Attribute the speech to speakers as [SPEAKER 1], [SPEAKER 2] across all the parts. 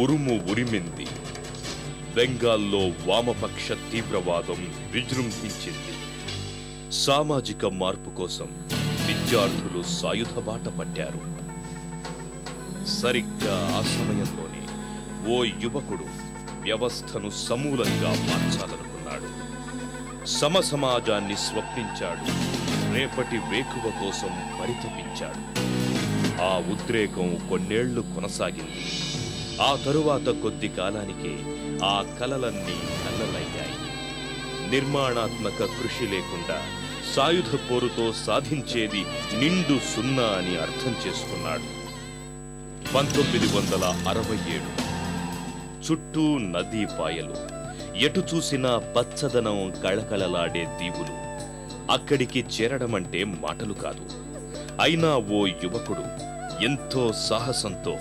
[SPEAKER 1] ఉరుము ఉరిమింది. బెంగాల్లో వామపక్ష తీవ్రవాదం విజృంభించింది. సామాజిక మార్పు కోసం విద్యార్థులు సాయుధ బాట పట్టారు. సరిగ్గా ఆ సమయంలోనే ఓ యువకుడు వ్యవస్థను సమూలంగా మార్చాలనుకున్నాడు. సమసమాజాన్ని స్వప్నించాడు. రేపటి వేకువ కోసం పరితపించాడు. ఆ ఉద్రేకం కొన్నేళ్ళు కొనసాగింది. ఆ తరువాత కొద్ది కాలానికి ఆ కలలన్నీ కలలయ్యాయి. నిర్మాణాత్మక కృషి లేకుండా సాయుధ పోరుతో సాధించేది నిండు సున్నా అని అర్థం చేసుకున్నాడు. పంతొమ్మిది వందల అరవై ఏడు. చుట్టూ నదీ పాయలు ఎటు చూసినా పచ్చదనం కళకళలాడే దీవులు అక్కడికి చేరడమంటే మాటలు కాదు. అయినా ఓ యువకుడు ఎంతో సాహసంతో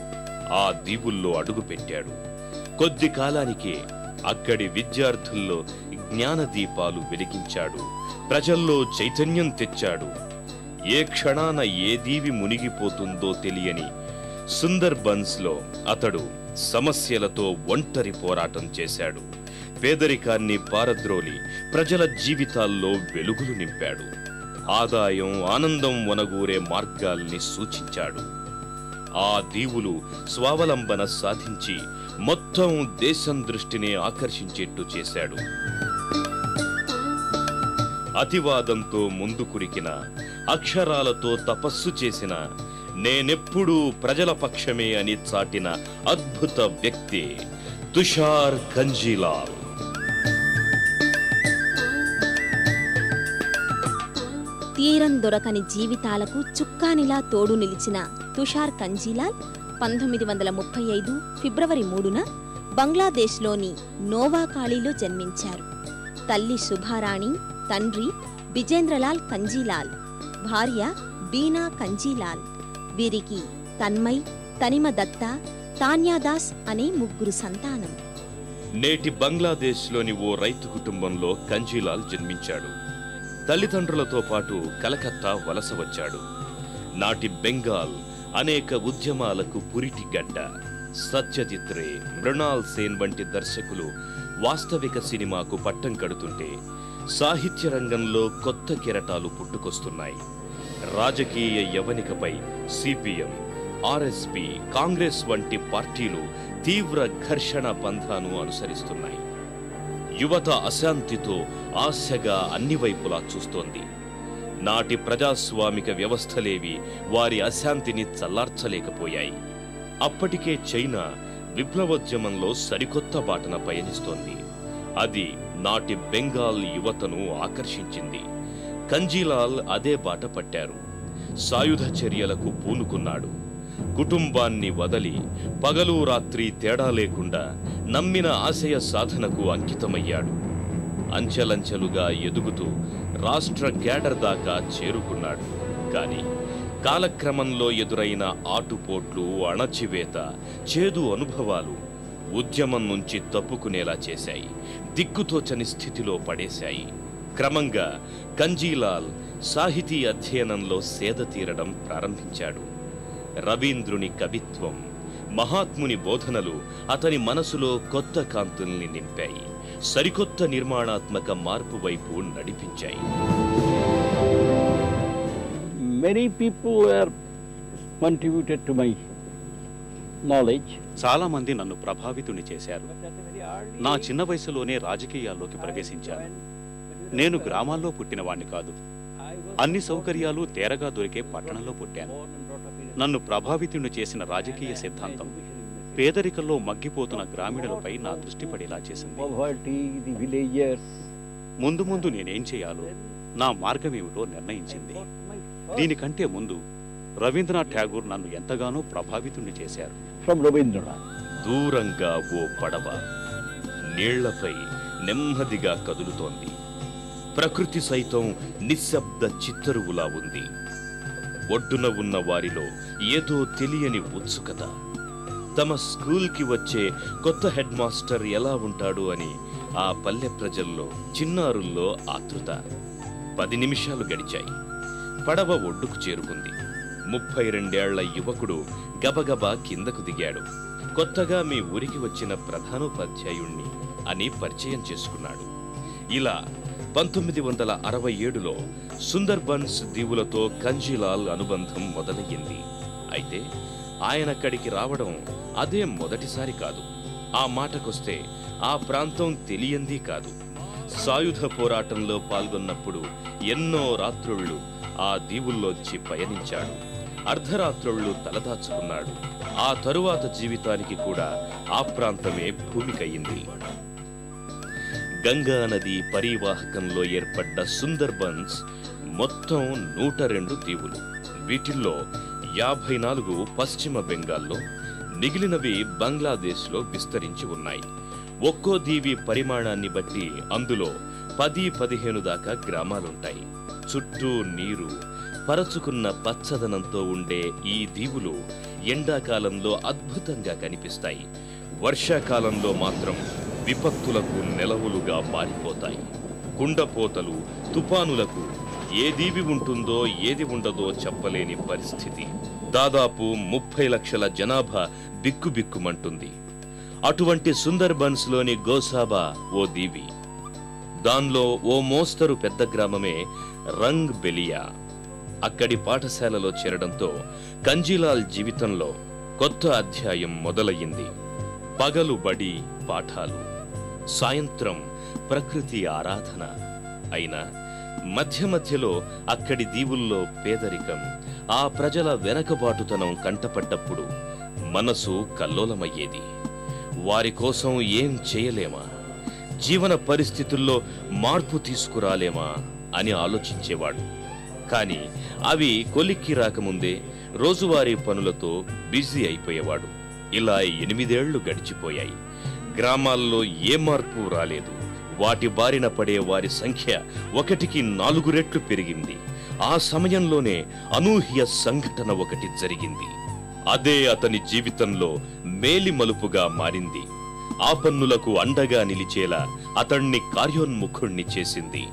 [SPEAKER 1] ఆ దీవుల్లో అడుగుపెట్టాడు. కొద్ది కాలానికే అక్కడి విద్యార్థుల్లో జ్ఞాన దీపాలు వెలిగించాడు. ప్రజల్లో చైతన్యం తెచ్చాడు. ఏ క్షణాన ఏ దీవి మునిగిపోతుందో తెలియని సుందర్బన్స్లో అతడు సమస్యలతో ఒంటరి పోరాటం చేశాడు. పేదరికాన్ని పారద్రోలి ప్రజల జీవితాల్లో వెలుగులు నింపాడు. ఆదాయం ఆనందం వనగూరే మార్గాల్ని సూచించాడు. ఆ దీవులు స్వావలంబన సాధించి మొత్తం దేశం దృష్టిని ఆకర్షించేట్టు చేశాడు. అతివాదంతో ముందుకురికిన అక్షరాలతో తపస్సు చేసిన నేనెప్పుడూ ప్రజల పక్షమే అని చాటిన అద్భుత వ్యక్తి తుషార్ కంజీలాల్.
[SPEAKER 2] తీరం దొరకని జీవితాలకు చుక్కానిలా తోడు నిలిచిన తుషార్ కంజీలాల్ పంతొమ్మిది వందల ముప్పై ఐదు ఫిబ్రవరి మూడున బంగ్లాదేశ్లోని నోవాకాళీలో జన్మించారు. తల్లి శుభారాణి తండ్రి బిజేంద్రలాల్ కంజీలాల్ భార్య బీనా కంజీలాల్. వీరికి తన్మయ్ తనిమ దత్త తాన్యాదాస్ అనే ముగ్గురు సంతానం.
[SPEAKER 1] నేటి బంగ్లాదేశ్లోని ఓ రైతు కుటుంబంలో కంజీలాల్ జన్మించాడు. తల్లిదండ్రులతో పాటు కలకత్తా వలస వచ్చాడు. నాటి బెంగాల్ అనేక ఉద్యమాలకు పురిటి గడ్డ. సత్యజిత్ రే మృణాల్ సేన్ వంటి దర్శకులు వాస్తవిక సినిమాకు పట్టం కడుతుంటే సాహిత్య రంగంలో కొత్త కెరటాలు పుట్టుకొస్తున్నాయి. రాజకీయ యవనికపై సిపిఎం ఆర్ఎస్పి కాంగ్రెస్ వంటి పార్టీలు తీవ్ర ఘర్షణ పంథాను అనుసరిస్తున్నాయి. యువత అశాంతితో ఆశగా అన్ని వైపులా చూస్తోంది. నాటి ప్రజాస్వామిక వ్యవస్థలేవి వారి అశాంతిని చల్లార్చలేకపోయాయి. అప్పటికే చైనా విప్లవోద్యమంలో సరికొత్త బాటన పయనిస్తోంది. అది నాటి బెంగాల్ యువతను ఆకర్షించింది. కంజీలాల్ అదే బాట పట్టారు. సాయుధ చర్యలకు పూనుకున్నాడు. కుటుంబాన్ని వదలి పగలు రాత్రి తేడా లేకుండా నమ్మిన ఆశయ సాధనకు అంకితమయ్యాడు. అంచెలంచెలుగా ఎదుగుతూ రాష్ట్ర క్యాడర్ దాకా చేరుకున్నాడు. కాని కాలక్రమంలో ఎదురైన ఆటుపోట్లు అణచివేత చేదు అనుభవాలు ఉద్యమం నుంచి తప్పుకునేలా చేశాయి. దిక్కుతోచని స్థితిలో పడేశాయి. క్రమంగా కంజీలాల్ సాహితీ అధ్యయనంలో సేద తీరడం ప్రారంభించాడు. రవీంద్రుని కవిత్వం మహాత్ముని బోధనలు అతని మనసులో కొత్త కాంతుల్ని నింపాయి. సరికొత్త నిర్మాణాత్మక మార్పు వైపు నడిపించాయి.
[SPEAKER 3] Many people were contributed to my knowledge.
[SPEAKER 4] చాలా మంది నన్ను ప్రభావితుని చేశారు. నా చిన్న వయసులోనే రాజకీయాల్లోకి ప్రవేశించాను. నేను గ్రామాల్లో పుట్టినవాణ్ణి కాదు. అన్ని సౌకర్యాలు తేరగా దొరికే పట్టణంలో పుట్టాను నన్ను ప్రభావితుని చేసిన రాజకీయ సిద్ధాంతం పేదరికంలో మగ్గిపోతున్న గ్రామీణులపై నా దృష్టి పడేలా చేసింది. ముందు ముందు నేనేం చేయాలో నా మార్గమేమిటో నిర్ణయించింది దీనికంటే ముందు రవీంద్రనాథ్ ఠాగూర్ నన్ను ఎంతగానో ప్రభావితుణ్ణి చేశారు.
[SPEAKER 1] దూరంగా ఓ పడవ నీళ్ళపై నెమ్మదిగా కదులుతోంది ప్రకృతి సైతం నిశ్శబ్ద చిత్తరువులా ఉంది. ఒడ్డున ఉన్న వారిలో ఏదో తెలియని ఉత్సుకత. తమ స్కూల్కి వచ్చే కొత్త హెడ్ మాస్టర్ ఎలా ఉంటాడు అని ఆ పల్లె ప్రజల్లో చిన్నారుల్లో ఆతృత. పది నిమిషాలు గడిచాయి. పడవ ఒడ్డుకు చేరుకుంది. ముప్పై రెండేళ్ళ యువకుడు గబగబా కిందకు దిగాడు. కొత్తగా మీ ఊరికి వచ్చిన ప్రధానోపాధ్యాయుణ్ణి అని పరిచయం చేసుకున్నాడు. ఇలా పంతొమ్మిది వందల అరవై ఏడులో సుందర్బన్స్ దీవులతో కంజీలాల్ అనుబంధం మొదలయ్యింది. అయితే ఆయనక్కడికి రావడం అదే మొదటిసారి కాదు. ఆ మాటకొస్తే ఆ ప్రాంతం తెలియంది కాదు. సాయుధ పోరాటంలో పాల్గొన్నప్పుడు ఎన్నో రాత్రుళ్ళు ఆ దీవుల్లోంచి పయనించాడు. అర్ధరాత్రుళ్ళు తలదాచుకున్నాడు. ఆ తరువాత జీవితానికి కూడా ఆ ప్రాంతమే భూమికయ్యింది. గంగా నది పరివాహకంలో ఏర్పడ్డ సుందర్బన్స్ మొత్తం నూట రెండు దీవులు వీటిల్లో యాభై నాలుగు పశ్చిమ బెంగాల్లో మిగిలినవి బంగ్లాదేశ్లో విస్తరించి ఉన్నాయి. ఒక్కో దీవి పరిమాణాన్ని బట్టి అందులో పది పదిహేను దాకా గ్రామాలుంటాయి. చుట్టూ నీరు పరచుకున్న పచ్చదనంతో ఉండే ఈ దీవులు ఎండాకాలంలో అద్భుతంగా కనిపిస్తాయి. వర్షాకాలంలో మాత్రం విపత్తులకు నెలవులుగా మారిపోతాయి. కుండపోతలు తుపానులకు ఏ దీవి ఉంటుందో ఏది ఉండదో చెప్పలేని పరిస్థితి. దాదాపు ముప్పై లక్షల జనాభా బిక్కుబిక్కుమంటుంది. అటువంటి సుందర్బన్స్లోని గోసాబా ఓ దీవి. దానిలో ఓ మోస్తరు పెద్ద గ్రామమే రంగ్ బెలియా అక్కడి పాఠశాలలో చేరడంతో కంజీలాల్ జీవితంలో కొత్త అధ్యాయం మొదలయ్యింది. పగలు బడి పాఠాలు. సాయంత్రం ప్రకృతి ఆరాధన అయినా మధ్య మధ్యలో అక్కడి దీవుల్లో పేదరికం ఆ ప్రజల వెనకబాటుతనం కంటపడ్డప్పుడు మనసు కల్లోలమయ్యేది. వారి కోసం ఏం చేయలేమా? జీవన పరిస్థితుల్లో మార్పు తీసుకురాలేమా అని ఆలోచించేవాడు కానీ అవి కొలిక్కి రాకముందే రోజువారీ పనులతో బిజీ అయిపోయేవాడు. ఇలా ఎనిమిదేళ్ళు గడిచిపోయాయి. గ్రామాల్లో ఏ మార్పు రాలేదు. వాటి బారిన పడే వారి సంఖ్య ఒకటికి నాలుగు రెట్లు పెరిగింది. ఆ సమయంలోనే అనూహ్య సంఘటన ఒకటి జరిగింది. అదే అతని జీవితంలో మేలి మలుపుగా మారింది. ఆపన్నులకు అండగా నిలిచేలా అతణ్ణి కార్యోన్ముఖుణ్ణి చేసింది.